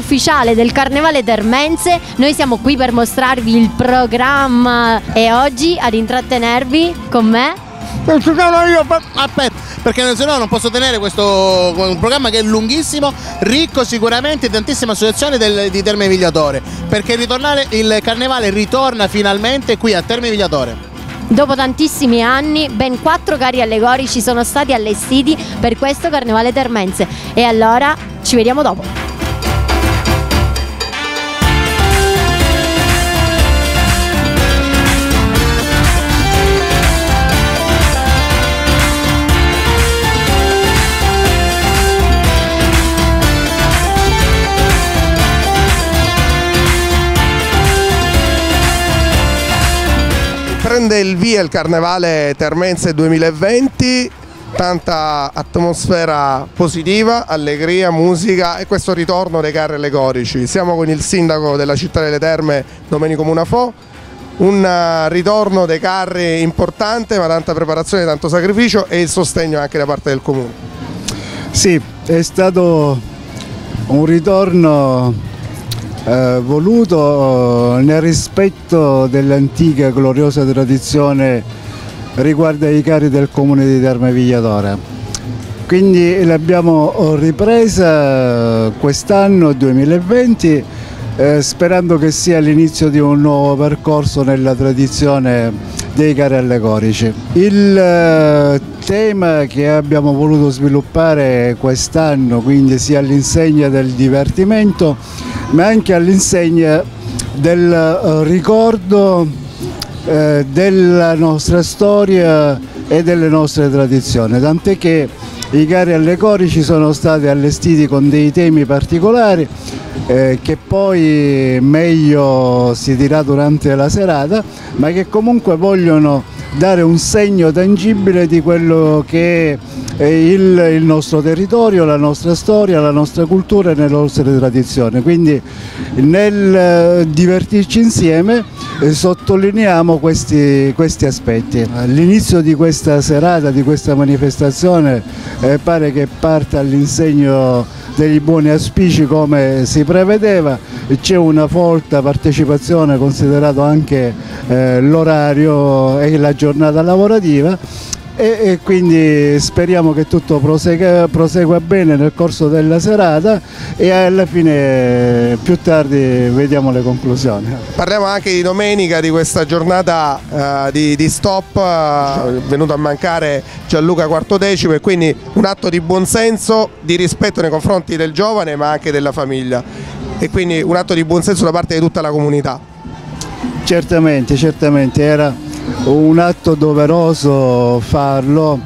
ufficiale del Carnevale Termense. Noi siamo qui per mostrarvi il programma e oggi ad intrattenervi con me. Non ci sono io, aspetta, perché se no non posso tenere questo un programma che è lunghissimo, ricco sicuramente di tantissime associazioni del, di Terme Vigliatore, perché il carnevale ritorna finalmente qui a Terme Vigliatore. Dopo tantissimi anni, ben quattro carri allegorici sono stati allestiti per questo Carnevale Termense e allora ci vediamo dopo. Prende il via il Carnevale Termense 2020, tanta atmosfera positiva, allegria, musica e questo ritorno dei carri allegorici. Siamo con il sindaco della città delle Terme, Domenico Munafò, un eh, ritorno dei carri importante, ma tanta preparazione, tanto sacrificio e il sostegno anche da parte del comune. Sì, è stato un ritorno eh, voluto eh, nel rispetto dell'antica gloriosa tradizione riguardo ai cari del comune di Terme Vigliadora. Quindi l'abbiamo ripresa quest'anno 2020 eh, sperando che sia l'inizio di un nuovo percorso nella tradizione dei carri allegorici. Il eh, tema che abbiamo voluto sviluppare quest'anno, quindi sia all'insegna del divertimento, ma anche all'insegna del eh, ricordo eh, della nostra storia e delle nostre tradizioni, tant'è che i carri allegorici sono stati allestiti con dei temi particolari eh, che poi meglio si dirà durante la serata, ma che comunque vogliono dare un segno tangibile di quello che è il, il, nostro territorio, la nostra storia, la nostra cultura e le nostre tradizioni. Quindi nel eh, divertirci insieme sottolineiamo questi, questi aspetti. All'inizio di questa serata, di questa manifestazione, eh, pare che parta all'insegno degli buoni auspici come si prevedeva, c'è una folta partecipazione considerato anche eh, l'orario e la giornata lavorativa e, quindi speriamo che tutto prosegua, prosegua, bene nel corso della serata e alla fine più tardi vediamo le conclusioni. Parliamo anche di domenica, di questa giornata uh, di, di, stop, uh, venuto a mancare Gianluca Quartodecimo e quindi un atto di buonsenso, di rispetto nei confronti del giovane ma anche della famiglia e quindi un atto di buonsenso da parte di tutta la comunità. Certamente, certamente, era un atto doveroso farlo.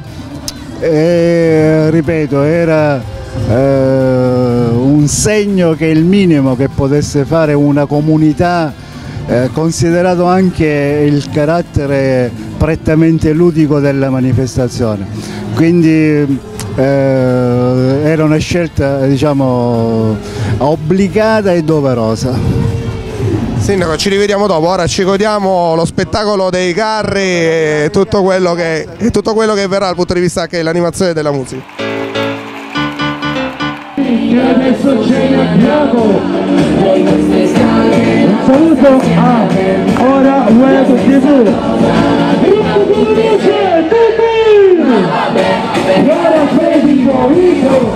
E ripeto era eh, un segno che il minimo che potesse fare una comunità eh, considerato anche il carattere prettamente ludico della manifestazione. Quindi eh, era una scelta diciamo obbligata e doverosa Sindaco, ci rivediamo dopo, ora ci godiamo lo spettacolo dei carri e tutto quello che, tutto quello che verrà dal punto di vista anche dell'animazione della musica. E abbiamo un saluto a Ora Web TV! Ora Vico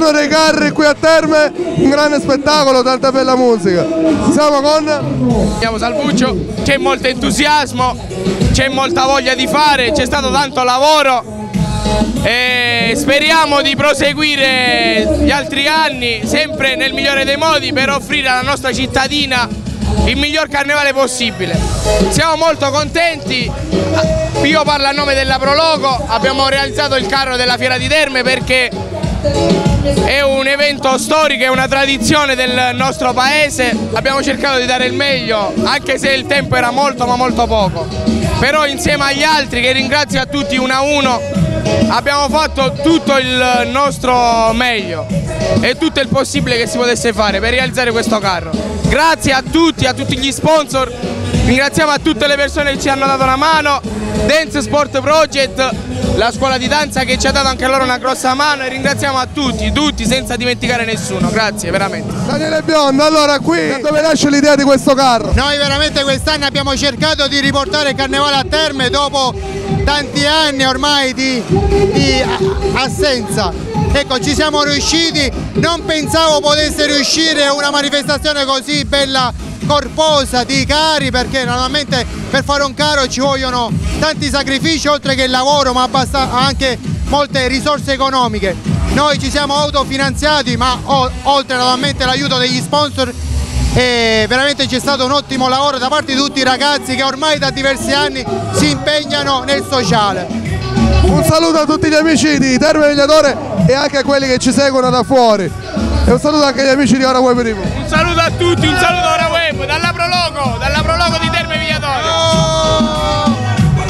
ritorno dei carri qui a Terme, un grande spettacolo, tanta bella musica. Siamo con... Siamo Salvuccio, c'è molto entusiasmo, c'è molta voglia di fare, c'è stato tanto lavoro e speriamo di proseguire gli altri anni sempre nel migliore dei modi per offrire alla nostra cittadina il miglior carnevale possibile. Siamo molto contenti, io parlo a nome della Prologo, abbiamo realizzato il carro della Fiera di Terme perché è un evento storico, è una tradizione del nostro paese, abbiamo cercato di dare il meglio, anche se il tempo era molto ma molto poco. Però insieme agli altri, che ringrazio a tutti uno a uno, abbiamo fatto tutto il nostro meglio. E tutto il possibile che si potesse fare per realizzare questo carro. Grazie a tutti, a tutti gli sponsor, ringraziamo a tutte le persone che ci hanno dato una mano, Dance Sport Project, la scuola di danza che ci ha dato anche loro una grossa mano e ringraziamo a tutti, tutti senza dimenticare nessuno, grazie veramente. Daniele Biondo, allora qui da dove nasce l'idea di questo carro? Noi veramente quest'anno abbiamo cercato di riportare il carnevale a terme dopo tanti anni ormai di, di assenza. Ecco, ci siamo riusciti, non pensavo potesse riuscire una manifestazione così bella corposa di cari perché normalmente per fare un caro ci vogliono tanti sacrifici oltre che il lavoro ma anche molte risorse economiche. Noi ci siamo autofinanziati ma oltre naturalmente l'aiuto degli sponsor e veramente c'è stato un ottimo lavoro da parte di tutti i ragazzi che ormai da diversi anni si impegnano nel sociale. Un saluto a tutti gli amici di Terme Vegliatore e anche a quelli che ci seguono da fuori. E un saluto anche agli amici di Ora Web Primo. Un saluto a tutti, un saluto a Ora dalla Prologo, dalla Prologo di Terme Vegliatore.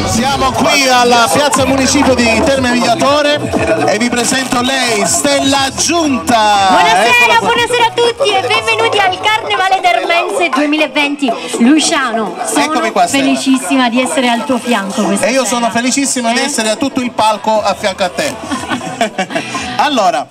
Siamo qui alla piazza municipio di Terme Vigliatore e vi presento lei, Stella Giunta. Buonasera, buonasera a tutti e benvenuti al Carnevale Termense 2020. Luciano, sono qua, felicissima di essere al tuo fianco questa E io sera. sono felicissima eh? di essere a tutto il palco a fianco a te. allora,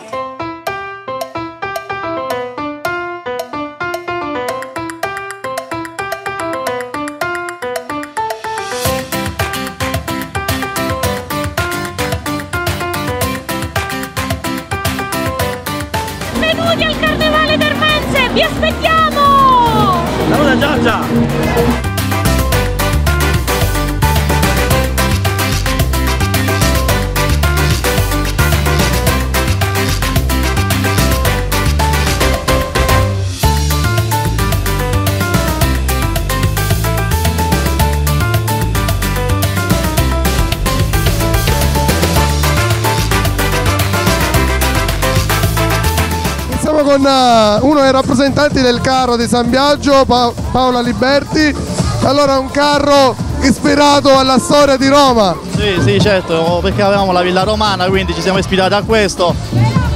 Uno dei rappresentanti del carro di San Biagio, Pa- Paola Liberti. Allora un carro ispirato alla storia di Roma. Sì, sì, certo, perché avevamo la villa romana, quindi ci siamo ispirati a questo.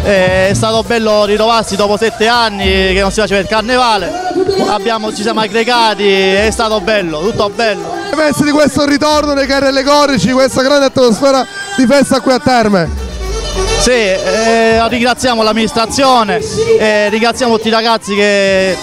È stato bello ritrovarsi dopo sette anni che non si faceva il carnevale. Abbiamo- ci siamo aggregati, è stato bello, tutto bello. Che pensi di questo ritorno dei carri allegorici, questa grande atmosfera di festa qui a Terme? Sì, eh, ringraziamo l'amministrazione, eh, ringraziamo tutti i ragazzi che,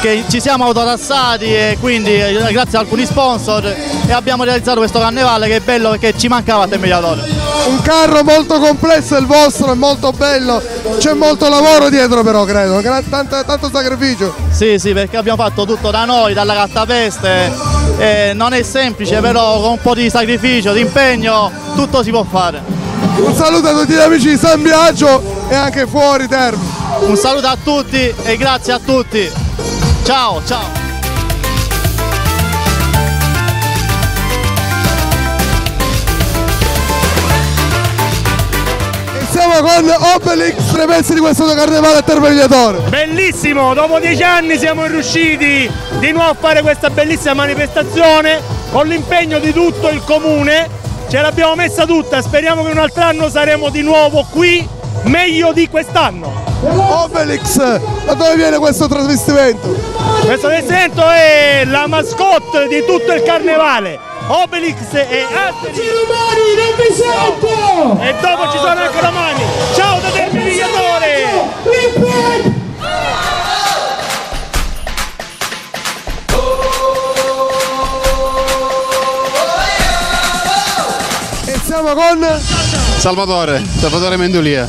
che ci siamo autorassati e quindi eh, grazie a alcuni sponsor e abbiamo realizzato questo carnevale che è bello perché ci mancava a Temmediatore. Un carro molto complesso il vostro, è molto bello, c'è molto lavoro dietro però credo, tanto, tanto sacrificio. Sì, sì, perché abbiamo fatto tutto da noi, dalla cartapeste. eh, non è semplice, però con un po' di sacrificio, di impegno, tutto si può fare. Un saluto a tutti gli amici di San Biagio e anche fuori Terme. Un saluto a tutti e grazie a tutti. Ciao, ciao. Siamo con Obelix, tre pezzi di questo carnevale a Terme Vigliatore. Bellissimo, dopo dieci anni siamo riusciti di nuovo a fare questa bellissima manifestazione con l'impegno di tutto il comune, ce l'abbiamo messa tutta, speriamo che un altro anno saremo di nuovo qui meglio di quest'anno. Obelix, da dove viene questo trasvestimento? Questo evento è la mascotte di tutto il carnevale. Obelix e Asterix. E dopo ci sono anche domani. Ciao da Terminiatore! Siamo con Salvatore, Salvatore Mendolia.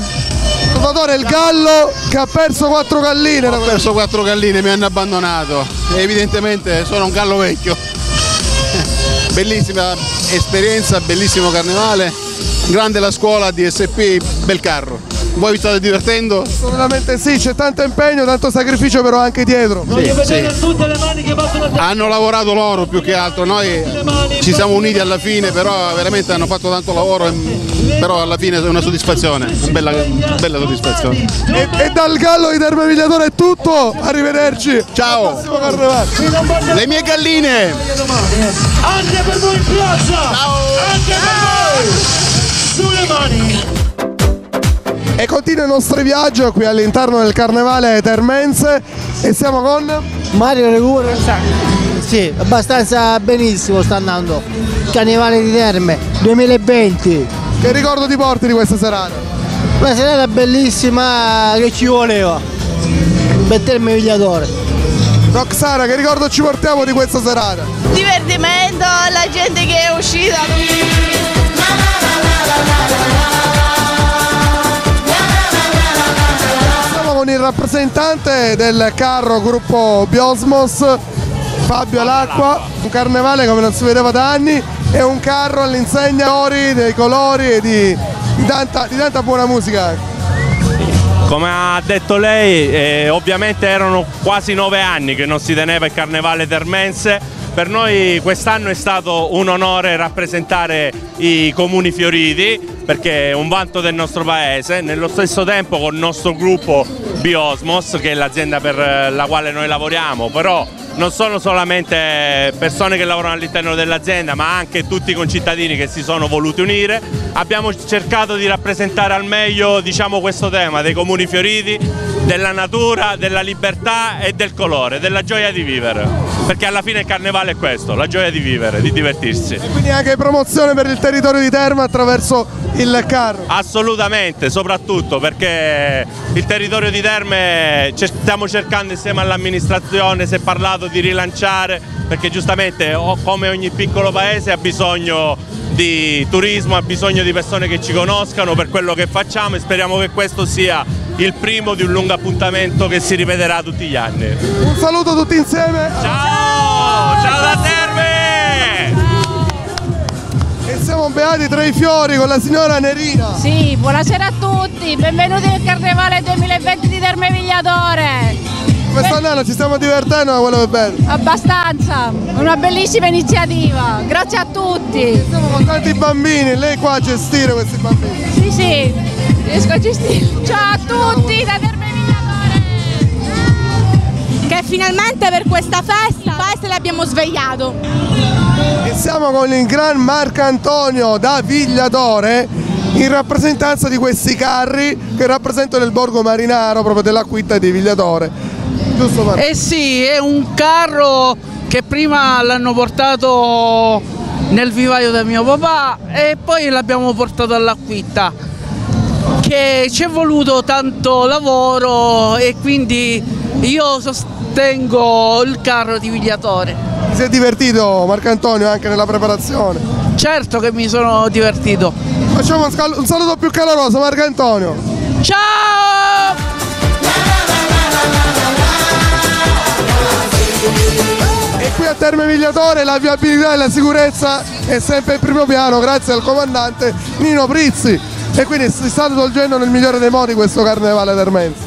Salvatore il Gallo che ha perso quattro galline. Ho perso quattro galline, mi hanno abbandonato. E evidentemente sono un gallo vecchio. Bellissima esperienza, bellissimo carnevale. Grande la scuola DSP, bel carro. Voi vi state divertendo? Assolutamente sì, c'è tanto impegno, tanto sacrificio però anche dietro. Sì, sì. Hanno lavorato loro più che altro, noi ci siamo uniti alla fine, però veramente hanno fatto tanto lavoro, però alla fine è una soddisfazione, una bella, bella soddisfazione. E, e dal Gallo di Terme Vigliatore è tutto, arrivederci. Ciao! Le mie galline! Anche per voi in piazza! Anche per voi! Sulle mani! E continua il nostro viaggio qui all'interno del carnevale termense e siamo con Mario Recupero Sì, abbastanza benissimo sta andando. Carnevale di Terme 2020. Che ricordo ti porti di questa serata? Una serata bellissima che ci voleva. Per termine Vigliatore. Roxana, che ricordo ci portiamo di questa serata? Divertimento, la gente che è uscita. Con il rappresentante del carro gruppo Biosmos, Fabio Lacqua, un carnevale come non si vedeva da anni e un carro all'insegna dei colori e di, di tanta, di tanta buona musica. Come ha detto lei, eh, ovviamente erano quasi nove anni che non si teneva il carnevale termense. Per noi quest'anno è stato un onore rappresentare i comuni fioriti perché è un vanto del nostro paese, nello stesso tempo con il nostro gruppo Biosmos che è l'azienda per la quale noi lavoriamo, però non sono solamente persone che lavorano all'interno dell'azienda ma anche tutti i concittadini che si sono voluti unire. Abbiamo cercato di rappresentare al meglio diciamo, questo tema dei comuni fioriti, della natura, della libertà e del colore, della gioia di vivere. Perché alla fine il carnevale è questo, la gioia di vivere, di divertirsi. Quindi anche promozione per il territorio di Terma attraverso il carro. Assolutamente, soprattutto perché il territorio di Terme stiamo cercando insieme all'amministrazione, si è parlato di rilanciare, perché giustamente come ogni piccolo paese ha bisogno di turismo, ha bisogno di persone che ci conoscano per quello che facciamo e speriamo che questo sia il primo di un lungo appuntamento che si ripeterà tutti gli anni. Un saluto tutti insieme. Ciao! Ciao da Terme! E siamo beati tra i fiori con la signora Nerina. Sì, buonasera a tutti, benvenuti nel Carnevale 2020 di Terme Vigliatore. Quest'anno ci stiamo divertendo, quello è bello. Abbastanza, una bellissima iniziativa, grazie a tutti. Siamo con tanti bambini, lei qua a gestire questi bambini. Sì, sì, riesco a gestire. Ciao a tutti da Terme Vigliatore. Che finalmente per questa festa il paese l'abbiamo svegliato. E siamo con il gran Marcantonio da Vigliatore in rappresentanza di questi carri che rappresentano il borgo marinaro proprio dell'acquitta di Vigliatore. Giusto Marco? Eh sì, è un carro che prima l'hanno portato nel vivaio da mio papà e poi l'abbiamo portato all'acquitta che ci è voluto tanto lavoro e quindi io sostengo il carro di Vigliatore. Ti sei divertito Marcantonio anche nella preparazione? Certo che mi sono divertito. Facciamo un saluto più caloroso Marcantonio. Ciao! E qui a Terme Vigliatore la viabilità e la sicurezza è sempre in primo piano grazie al comandante Nino Prizzi e quindi si sta svolgendo nel migliore dei modi questo carnevale termense.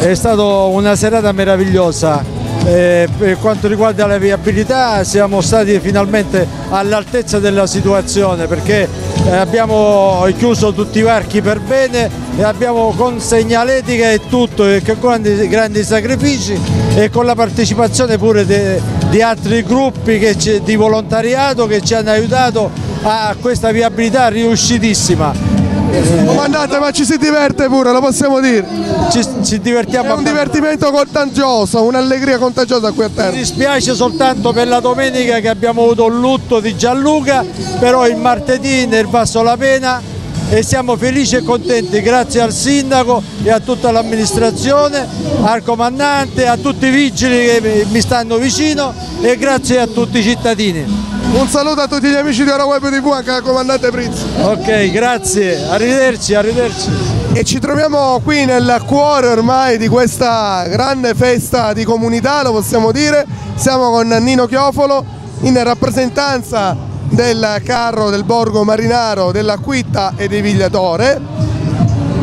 È stata una serata meravigliosa. Eh, per quanto riguarda la viabilità siamo stati finalmente all'altezza della situazione perché eh, abbiamo chiuso tutti i varchi per bene e abbiamo con segnaletica e tutto e con grandi, sacrifici e con la partecipazione pure de- di altri gruppi ci- di volontariato che ci hanno aiutato a questa viabilità riuscitissima. Comandante ma ci si diverte pure, lo possiamo dire. Ci, ci divertiamo È un divertimento contagioso, un'allegria contagiosa qui a Mi terra. dispiace soltanto per la domenica che abbiamo avuto il lutto di Gianluca, però il martedì nel Vasso La Pena e siamo felici e contenti grazie al sindaco e a tutta l'amministrazione, al comandante, a tutti i vigili che mi- mi stanno vicino e grazie a tutti i cittadini. Un saluto a tutti gli amici di Euroweb TV, anche al comandante Prizzi. Ok, grazie, arrivederci, arrivederci. E ci troviamo qui nel cuore ormai di questa grande festa di comunità, lo possiamo dire. Siamo con Nino Chiofolo in rappresentanza del carro del Borgo Marinaro, della Quitta e di Vigliatore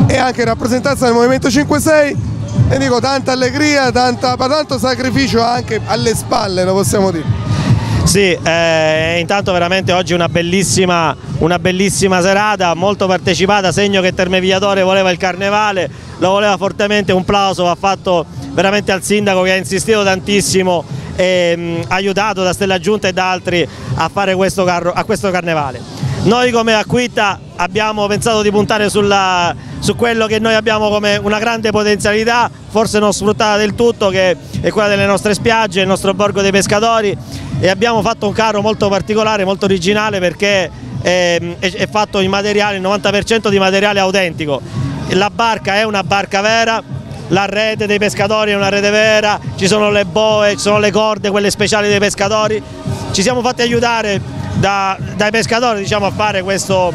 e anche in rappresentanza del Movimento 5-6 e dico tanta allegria, tanta, ma tanto sacrificio anche alle spalle, lo possiamo dire. Sì, eh, intanto veramente oggi una bellissima, una bellissima serata, molto partecipata, segno che Termevigliatore voleva il carnevale, lo voleva fortemente, un plauso va fatto veramente al sindaco che ha insistito tantissimo e mh, aiutato da Stella Giunta e da altri a fare questo, a questo carnevale. Noi come Acquitta abbiamo pensato di puntare sulla- su quello che noi abbiamo come una grande potenzialità, forse non sfruttata del tutto, che è quella delle nostre spiagge, il nostro borgo dei pescatori e abbiamo fatto un carro molto particolare, molto originale perché è, è- fatto in materiale, il 90% di materiale autentico. La barca è una barca vera, la rete dei pescatori è una rete vera, ci sono le boe, ci sono le corde, quelle speciali dei pescatori. Ci siamo fatti aiutare da- dai pescatori diciamo, a fare questo,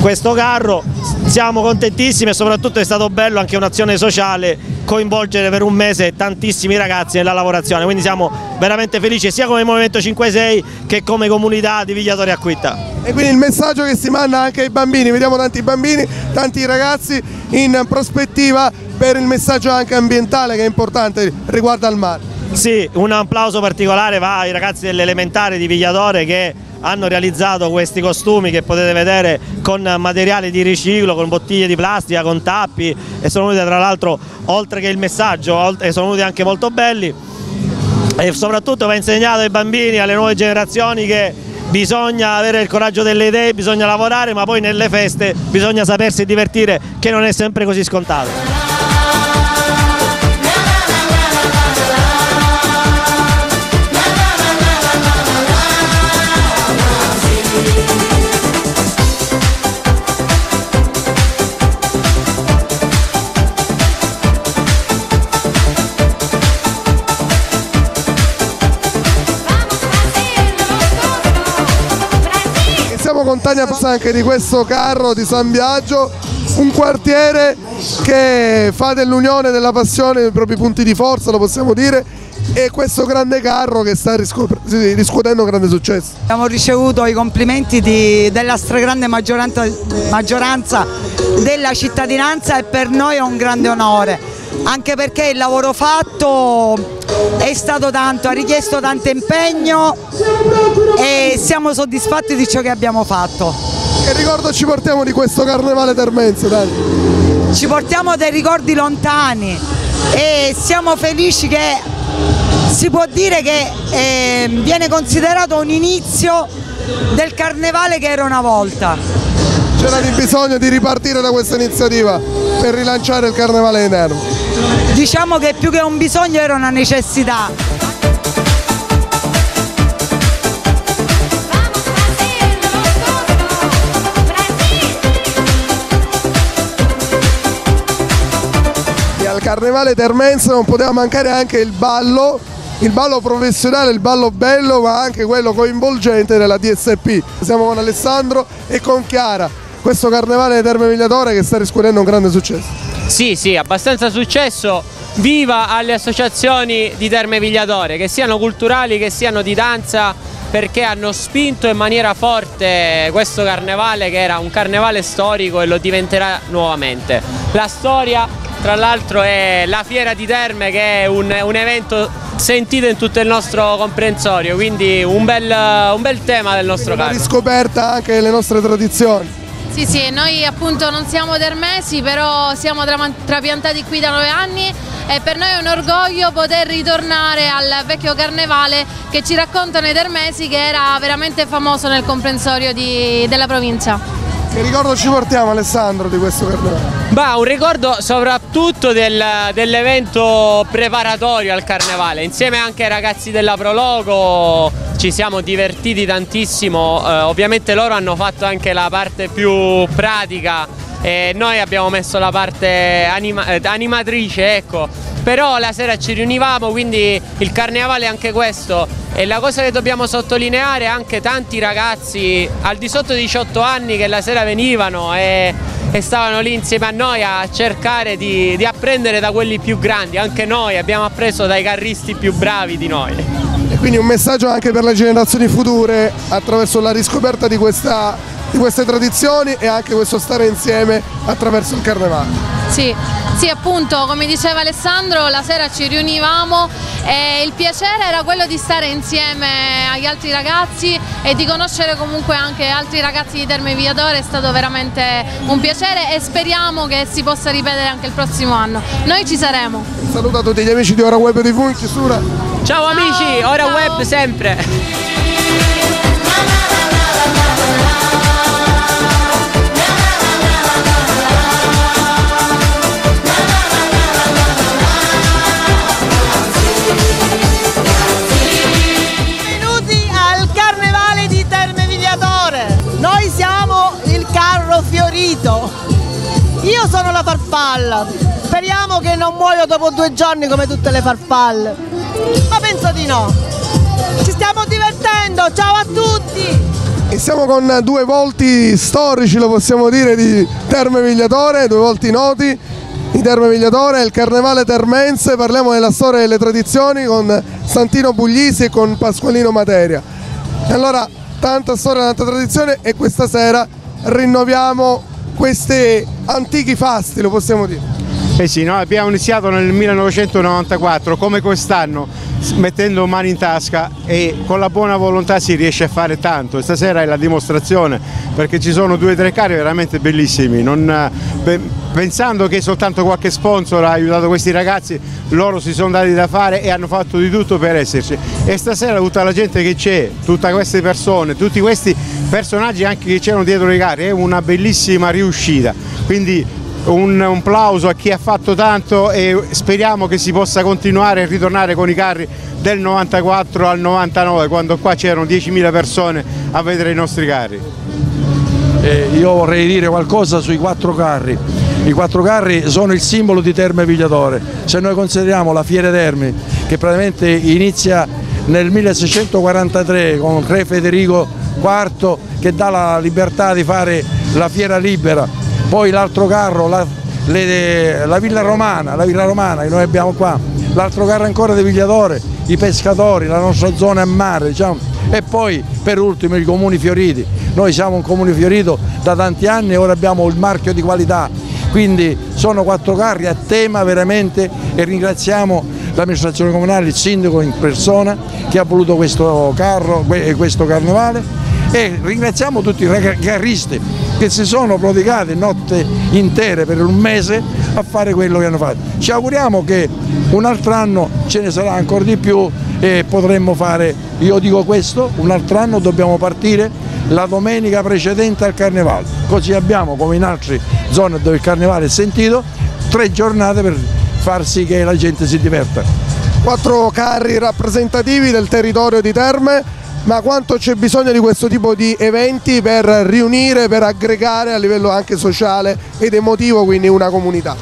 questo carro, siamo contentissimi e soprattutto è stato bello anche un'azione sociale coinvolgere per un mese tantissimi ragazzi nella lavorazione, quindi siamo veramente felici sia come Movimento 5-6 che come comunità di Vigliatore Acquitta. E quindi il messaggio che si manda anche ai bambini, vediamo tanti bambini, tanti ragazzi in prospettiva per il messaggio anche ambientale che è importante riguardo al mare. Sì, un applauso particolare va ai ragazzi dell'elementare di Vigliatore che hanno realizzato questi costumi che potete vedere con materiali di riciclo, con bottiglie di plastica, con tappi e sono venuti tra l'altro oltre che il messaggio sono venuti anche molto belli e soprattutto va insegnato ai bambini, alle nuove generazioni che bisogna avere il coraggio delle idee, bisogna lavorare ma poi nelle feste bisogna sapersi divertire che non è sempre così scontato. Siamo con Tania Passa anche di questo carro di San Biagio, un quartiere che fa dell'unione, della passione i propri punti di forza, lo possiamo dire, e questo grande carro che sta riscuotendo grande successo. Abbiamo ricevuto i complimenti di- della stragrande maggioranza, maggioranza della cittadinanza e per noi è un grande onore, anche perché il lavoro fatto è stato tanto, ha richiesto tanto impegno e siamo soddisfatti di ciò che abbiamo fatto. Che ricordo ci portiamo di questo carnevale termense, dai? Ci portiamo dei ricordi lontani e siamo felici che si può dire che eh, viene considerato un inizio del carnevale che era una volta. C'era di bisogno di ripartire da questa iniziativa per rilanciare il carnevale di Nervo. Diciamo che più che un bisogno era una necessità. E al carnevale termense non poteva mancare anche il ballo, il ballo professionale, il ballo bello, ma anche quello coinvolgente della DSP. Siamo con Alessandro e con Chiara. Questo carnevale di Terme Migliatore che sta riscuotendo un grande successo. Sì, sì, abbastanza successo. Viva alle associazioni di Terme Vigliatore, che siano culturali, che siano di danza, perché hanno spinto in maniera forte questo carnevale che era un carnevale storico e lo diventerà nuovamente. La storia, tra l'altro, è la fiera di Terme che è un, un evento sentito in tutto il nostro comprensorio, quindi un bel, un bel tema del nostro Una carnevale. riscoperta anche delle nostre tradizioni. Sì, sì, noi appunto non siamo termesi, però siamo tra- trapiantati qui da nove anni e per noi è un orgoglio poter ritornare al vecchio carnevale che ci raccontano i termesi che era veramente famoso nel comprensorio di- della provincia. Che ricordo ci portiamo Alessandro di questo carnevale? Bah, un ricordo soprattutto del- dell'evento preparatorio al carnevale, insieme anche ai ragazzi della Prologo ci siamo divertiti tantissimo, eh, ovviamente loro hanno fatto anche la parte più pratica e noi abbiamo messo la parte anima- eh, animatrice, ecco. Però la sera ci riunivamo, quindi il carnevale è anche questo. E la cosa che dobbiamo sottolineare è anche tanti ragazzi al di sotto di 18 anni che la sera venivano e, e stavano lì insieme a noi a cercare di, di apprendere da quelli più grandi. Anche noi abbiamo appreso dai carristi più bravi di noi. E quindi un messaggio anche per le generazioni future attraverso la riscoperta di, questa- di queste tradizioni e anche questo stare insieme attraverso il carnevale. Sì, sì, appunto, come diceva Alessandro, la sera ci riunivamo e il piacere era quello di stare insieme agli altri ragazzi e di conoscere comunque anche altri ragazzi di Terme Viatore, è stato veramente un piacere e speriamo che si possa ripetere anche il prossimo anno. Noi ci saremo. Un saluto a tutti gli amici di Ora Web TV in chiusura. Ciao amici, ora web sempre. marito. Io sono la farfalla. Speriamo che non muoio dopo due giorni come tutte le farfalle. Ma penso di no. Ci stiamo divertendo. Ciao a tutti. E siamo con due volti storici, lo possiamo dire, di Terme Migliatore, due volti noti di Terme Migliatore, il Carnevale Termense, parliamo della storia e delle tradizioni con Santino Buglisi e con Pasqualino Materia. E allora, tanta storia, tanta tradizione e questa sera rinnoviamo questi antichi fasti, lo possiamo dire. Eh sì, noi abbiamo iniziato nel 1994 come quest'anno mettendo mani in tasca e con la buona volontà si riesce a fare tanto stasera è la dimostrazione perché ci sono due o tre carri veramente bellissimi non, pensando che soltanto qualche sponsor ha aiutato questi ragazzi loro si sono dati da fare e hanno fatto di tutto per esserci e stasera tutta la gente che c'è tutte queste persone tutti questi personaggi anche che c'erano dietro i carri è una bellissima riuscita quindi un, un plauso a chi ha fatto tanto e speriamo che si possa continuare a ritornare con i carri del 94 al 99 quando qua c'erano 10.000 persone a vedere i nostri carri. Eh, io vorrei dire qualcosa sui quattro carri. I quattro carri sono il simbolo di Terme Vigliatore. Se noi consideriamo la Fiera Termi che praticamente inizia nel 1643 con Re Federico IV che dà la libertà di fare la fiera libera poi l'altro carro, la, le, la, Villa Romana, la Villa Romana che noi abbiamo qua, l'altro carro ancora di Vigliatore, i pescatori, la nostra zona a mare, diciamo. e poi per ultimo i comuni fioriti. Noi siamo un comune fiorito da tanti anni e ora abbiamo il marchio di qualità, quindi sono quattro carri a tema veramente e ringraziamo l'amministrazione comunale, il sindaco in persona che ha voluto questo carro, questo carnevale e ringraziamo tutti i carristi che si sono prodigati notte intere per un mese a fare quello che hanno fatto. Ci auguriamo che un altro anno ce ne sarà ancora di più e potremmo fare, io dico questo, un altro anno dobbiamo partire la domenica precedente al Carnevale, così abbiamo come in altre zone dove il Carnevale è sentito tre giornate per far sì che la gente si diverta. Quattro carri rappresentativi del territorio di Terme ma quanto c'è bisogno di questo tipo di eventi per riunire, per aggregare a livello anche sociale ed emotivo quindi una comunità.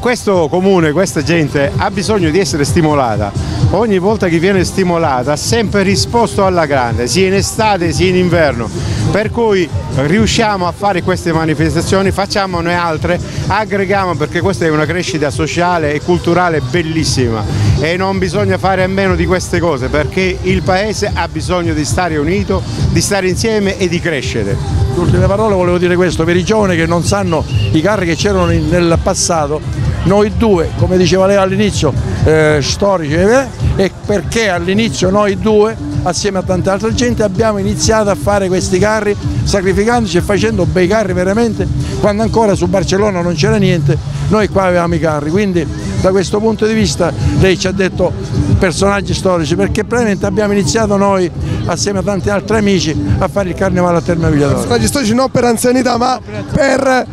Questo comune, questa gente ha bisogno di essere stimolata, ogni volta che viene stimolata ha sempre risposto alla grande, sia in estate sia in inverno, per cui riusciamo a fare queste manifestazioni, facciamone altre, aggreghiamo perché questa è una crescita sociale e culturale bellissima e non bisogna fare a meno di queste cose perché il Paese ha bisogno di stare unito, di stare insieme e di crescere. L'ultima parola volevo dire questo, per i giovani che non sanno i carri che c'erano nel passato, noi due, come diceva lei all'inizio, eh, storici, eh, e perché all'inizio noi due assieme a tanta altra gente abbiamo iniziato a fare questi carri sacrificandoci e facendo bei carri veramente quando ancora su Barcellona non c'era niente noi qua avevamo i carri. Quindi da questo punto di vista lei ci ha detto personaggi storici perché praticamente abbiamo iniziato noi assieme a tanti altri amici a fare il carnevale a. Personaggi storici non per anzianità ma per,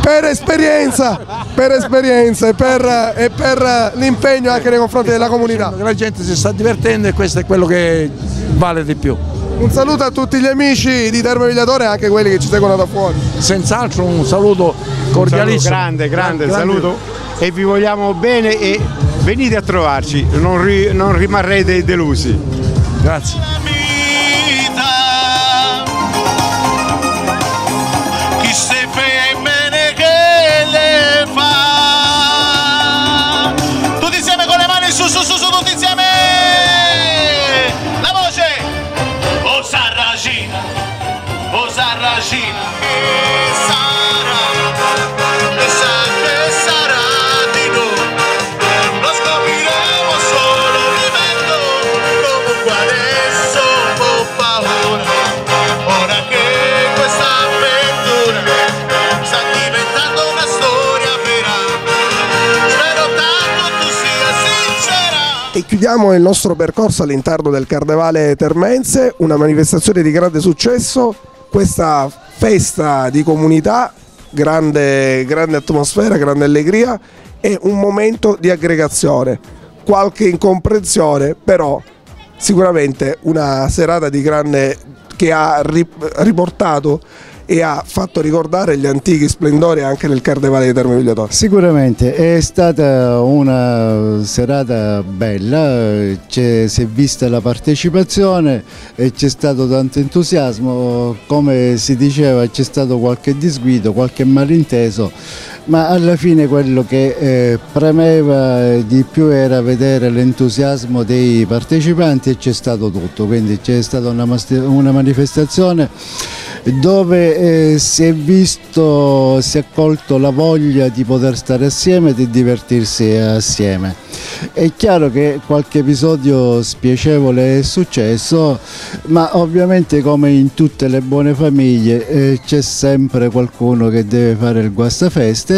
per esperienza, per esperienza e per, e per l'impegno anche nei confronti della comunità. La gente si sta divertendo e questo è quello che vale di più. Un saluto a tutti gli amici di Terme Vigliatore e anche quelli che ci seguono da fuori. Senz'altro un saluto cordialissimo. Un saluto grande, grande, grande saluto e vi vogliamo bene e venite a trovarci, non, ri, non rimarrete delusi. Grazie. E chiudiamo il nostro percorso all'interno del Carnevale Termense, una manifestazione di grande successo, questa festa di comunità, grande, grande atmosfera, grande allegria e un momento di aggregazione, qualche incomprensione, però sicuramente una serata di grande che ha riportato e ha fatto ricordare gli antichi splendori anche del Carnevale di Terme. Sicuramente è stata una serata bella, si è vista la partecipazione c'è stato tanto entusiasmo, come si diceva c'è stato qualche disguido, qualche malinteso, ma alla fine quello che eh, premeva di più era vedere l'entusiasmo dei partecipanti e c'è stato tutto, quindi c'è stata una, una manifestazione dove eh, si è visto, si è colto la voglia di poter stare assieme e di divertirsi assieme. È chiaro che qualche episodio spiacevole è successo, ma ovviamente come in tutte le buone famiglie eh, c'è sempre qualcuno che deve fare il guastafeste,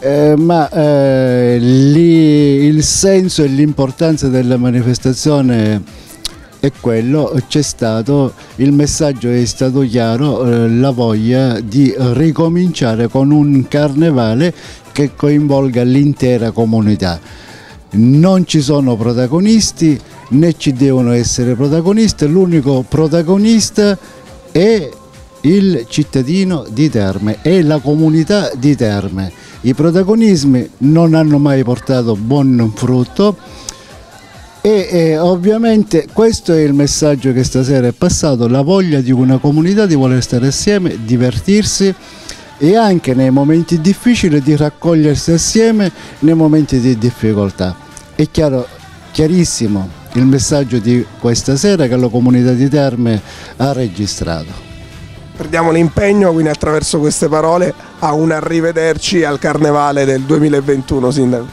eh, ma eh, lì il senso e l'importanza della manifestazione è quello, c'è stato, il messaggio è stato chiaro, eh, la voglia di ricominciare con un carnevale che coinvolga l'intera comunità. Non ci sono protagonisti né ci devono essere protagonisti, l'unico protagonista è il cittadino di Terme, è la comunità di Terme. I protagonismi non hanno mai portato buon frutto e eh, ovviamente questo è il messaggio che stasera è passato, la voglia di una comunità di voler stare assieme, divertirsi e anche nei momenti difficili di raccogliersi assieme nei momenti di difficoltà. È chiaro, chiarissimo il messaggio di questa sera che la comunità di Terme ha registrato. Prendiamo l'impegno quindi attraverso queste parole a un arrivederci al Carnevale del 2021, Sindaco.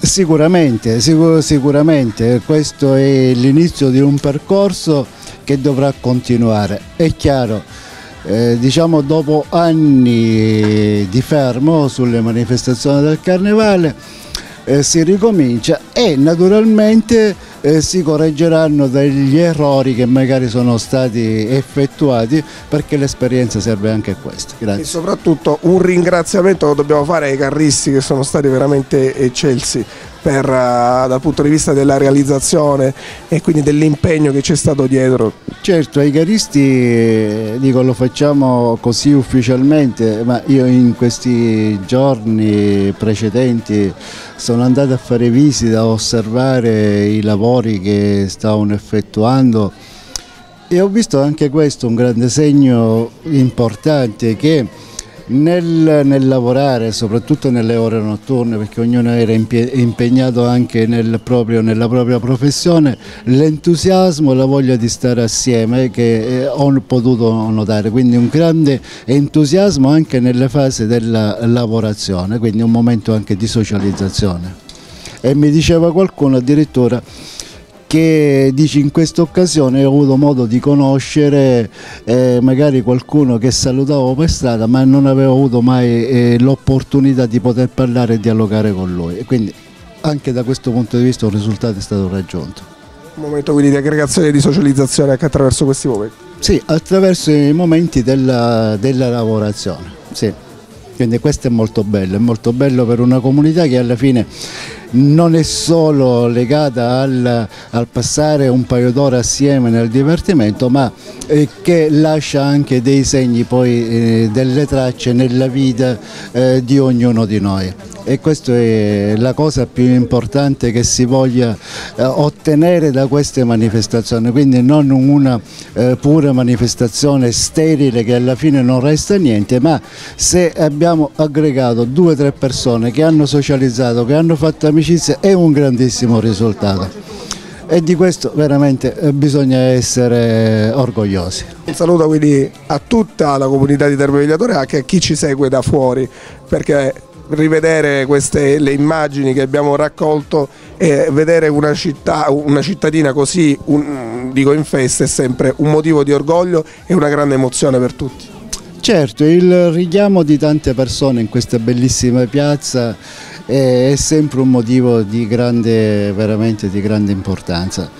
Sicuramente, sicur- sicuramente, questo è l'inizio di un percorso che dovrà continuare. È chiaro, eh, diciamo dopo anni di fermo sulle manifestazioni del Carnevale eh, si ricomincia e naturalmente eh, si correggeranno degli errori che magari sono stati effettuati perché l'esperienza serve anche a questo. E Grazie. soprattutto un ringraziamento lo dobbiamo fare ai carristi che sono stati veramente eccelsi per, eh, dal punto di vista della realizzazione e quindi dell'impegno che c'è stato dietro. Certo, ai garisti eh, dico lo facciamo così ufficialmente, ma io in questi giorni precedenti sono andato a fare visita, a osservare i lavori che stavano effettuando e ho visto anche questo un grande segno importante che nel, nel lavorare, soprattutto nelle ore notturne, perché ognuno era impegnato anche nel proprio- nella propria professione, l'entusiasmo e la voglia di stare assieme che eh, ho potuto notare, quindi un grande entusiasmo anche nelle fasi della lavorazione, quindi un momento anche di socializzazione. E mi diceva qualcuno addirittura che dici in questa occasione ho avuto modo di conoscere eh, magari qualcuno che salutavo per strada ma non avevo avuto mai eh, l'opportunità di poter parlare e dialogare con lui e quindi anche da questo punto di vista un risultato è stato raggiunto. Un momento quindi di aggregazione e di socializzazione anche attraverso questi momenti. Sì, attraverso i momenti della, della lavorazione, sì. Quindi questo è molto bello, è molto bello per una comunità che alla fine non è solo legata al, al passare un paio d'ore assieme nel divertimento, ma eh, che lascia anche dei segni poi, eh, delle tracce nella vita eh, di ognuno di noi. E questa è la cosa più importante che si voglia eh, ottenere da queste manifestazioni, quindi non una eh, pura manifestazione sterile che alla fine non resta niente, ma se abbiamo aggregato due o tre persone che hanno socializzato, che hanno fatto amicizia, è un grandissimo risultato. E di questo veramente eh, bisogna essere orgogliosi. Un saluto quindi a tutta la comunità di Terme Vigliatore e anche a chi ci segue da fuori, perché rivedere queste le immagini che abbiamo raccolto e vedere una città, una cittadina così, un- dico in festa, è sempre un motivo di orgoglio e una grande emozione per tutti. Certo, il richiamo di tante persone in questa bellissima piazza è, è sempre un motivo di grande, veramente di grande importanza.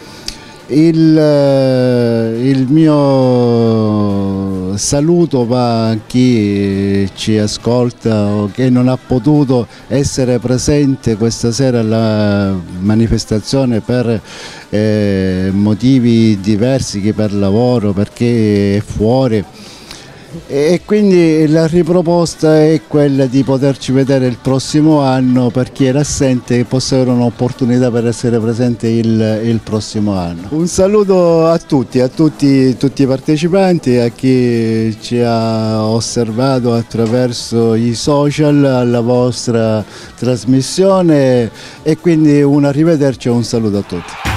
Il, eh, il mio saluto va a chi ci ascolta o che non ha potuto essere presente questa sera alla manifestazione per eh, motivi diversi, chi per lavoro, perché è fuori. E quindi la riproposta è quella di poterci vedere il prossimo anno per chi era assente che possa avere un'opportunità per essere presente il, il prossimo anno. Un saluto a tutti, a tutti, tutti i partecipanti, a chi ci ha osservato attraverso i social, alla vostra trasmissione e quindi un arrivederci e un saluto a tutti.